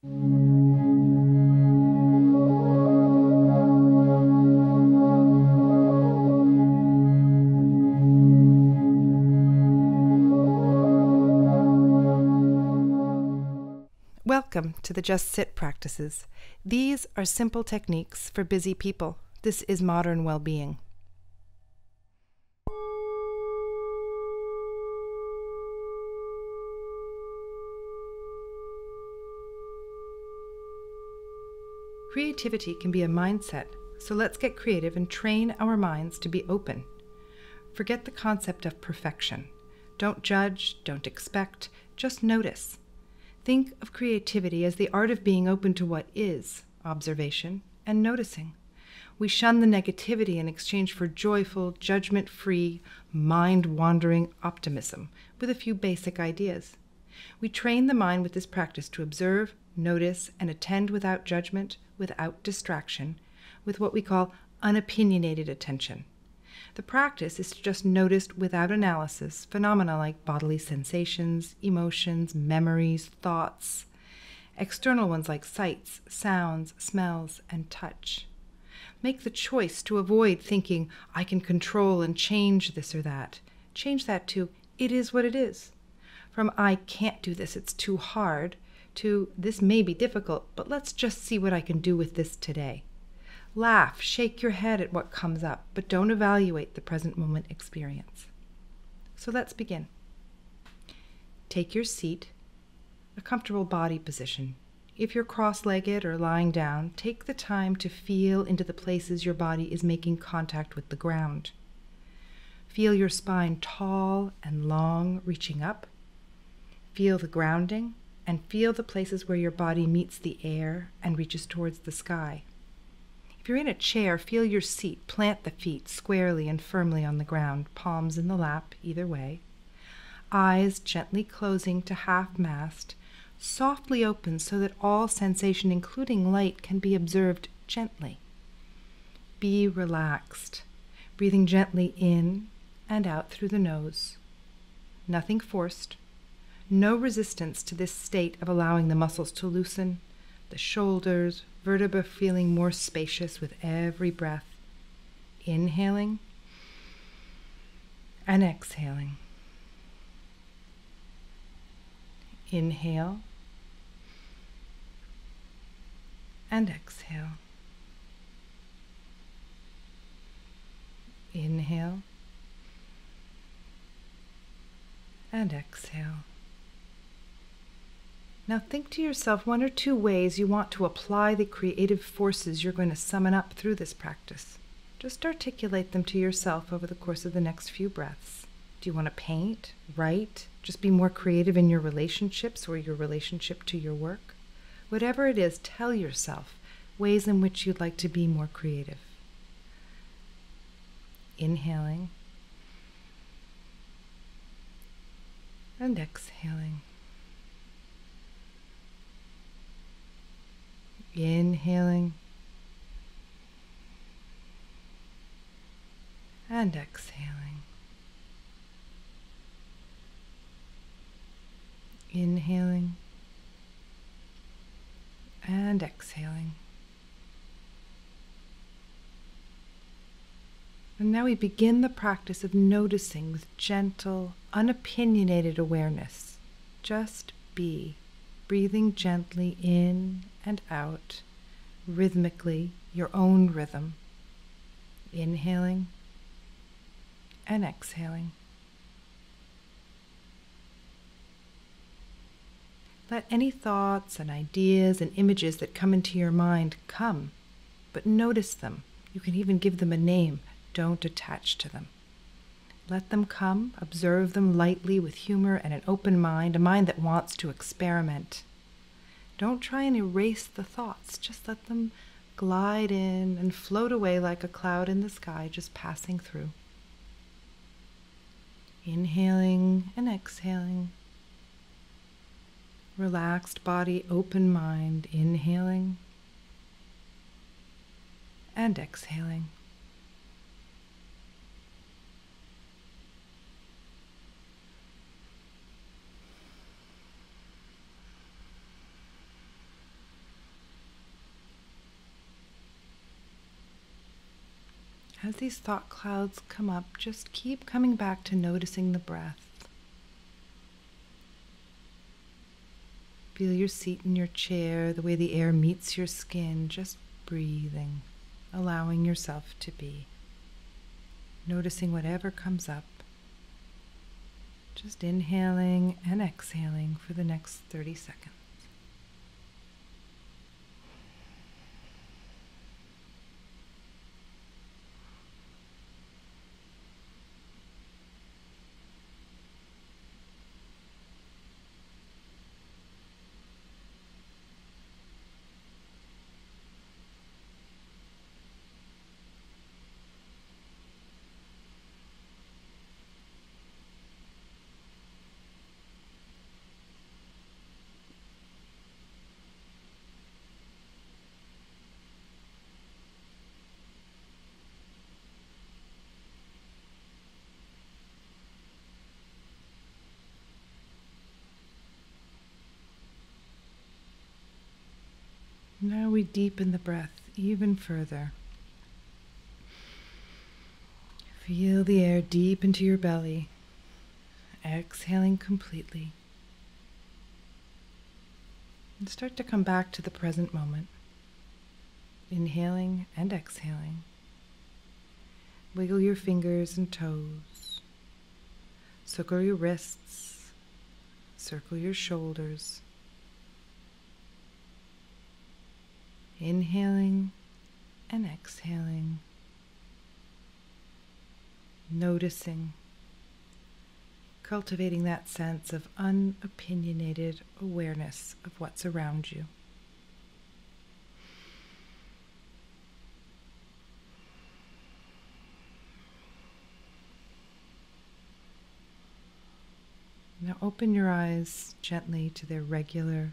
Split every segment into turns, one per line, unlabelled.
Welcome to the Just Sit practices. These are simple techniques for busy people. This is modern well being. Creativity can be a mindset, so let's get creative and train our minds to be open. Forget the concept of perfection. Don't judge, don't expect, just notice. Think of creativity as the art of being open to what is, observation, and noticing. We shun the negativity in exchange for joyful, judgment free, mind wandering optimism with a few basic ideas. We train the mind with this practice to observe, notice, and attend without judgment, without distraction, with what we call unopinionated attention. The practice is to just notice without analysis phenomena like bodily sensations, emotions, memories, thoughts, external ones like sights, sounds, smells, and touch. Make the choice to avoid thinking, I can control and change this or that. Change that to, it is what it is. From, I can't do this, it's too hard, to, this may be difficult, but let's just see what I can do with this today. Laugh, shake your head at what comes up, but don't evaluate the present moment experience. So let's begin. Take your seat, a comfortable body position. If you're cross legged or lying down, take the time to feel into the places your body is making contact with the ground. Feel your spine tall and long, reaching up. Feel the grounding and feel the places where your body meets the air and reaches towards the sky. If you're in a chair, feel your seat. Plant the feet squarely and firmly on the ground, palms in the lap, either way. Eyes gently closing to half mast, softly open so that all sensation, including light, can be observed gently. Be relaxed, breathing gently in and out through the nose. Nothing forced, no resistance to this state of allowing the muscles to loosen, the shoulders, vertebra feeling more spacious with every breath. Inhaling and exhaling. Inhale and exhale. Inhale and exhale. Now think to yourself one or two ways you want to apply the creative forces you're going to summon up through this practice. Just articulate them to yourself over the course of the next few breaths. Do you want to paint, write, just be more creative in your relationships or your relationship to your work? Whatever it is, tell yourself ways in which you'd like to be more creative. Inhaling and exhaling. Inhaling and exhaling. Inhaling and exhaling. And now we begin the practice of noticing with gentle, unopinionated awareness. Just be breathing gently in and out, rhythmically, your own rhythm. Inhaling and exhaling. Let any thoughts and ideas and images that come into your mind come, but notice them. You can even give them a name. Don't attach to them. Let them come, observe them lightly with humor and an open mind, a mind that wants to experiment. Don't try and erase the thoughts, just let them glide in and float away like a cloud in the sky, just passing through. Inhaling and exhaling. Relaxed body, open mind, inhaling and exhaling. As these thought clouds come up, just keep coming back to noticing the breath. Feel your seat in your chair, the way the air meets your skin, just breathing, allowing yourself to be. Noticing whatever comes up. Just inhaling and exhaling for the next 30 seconds. Now we deepen the breath even further. Feel the air deep into your belly, exhaling completely. And start to come back to the present moment, inhaling and exhaling. Wiggle your fingers and toes. Circle your wrists. Circle your shoulders. Inhaling and exhaling. Noticing. Cultivating that sense of unopinionated awareness of what's around you. Now open your eyes gently to their regular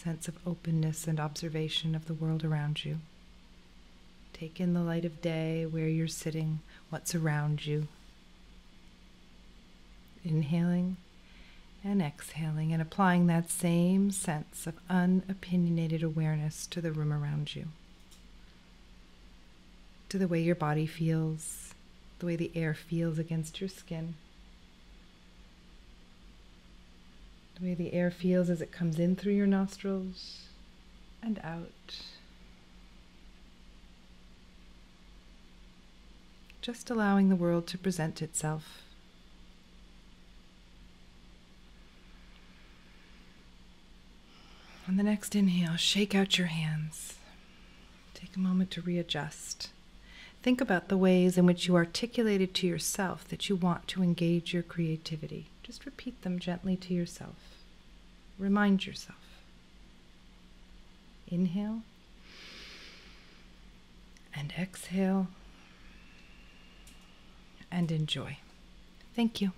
sense of openness and observation of the world around you. Take in the light of day, where you're sitting, what's around you. Inhaling and exhaling, and applying that same sense of unopinionated awareness to the room around you, to the way your body feels, the way the air feels against your skin. The way the air feels as it comes in through your nostrils and out. Just allowing the world to present itself. On the next inhale, shake out your hands. Take a moment to readjust. Think about the ways in which you articulated to yourself that you want to engage your creativity. Just repeat them gently to yourself. Remind yourself. Inhale and exhale and enjoy. Thank you.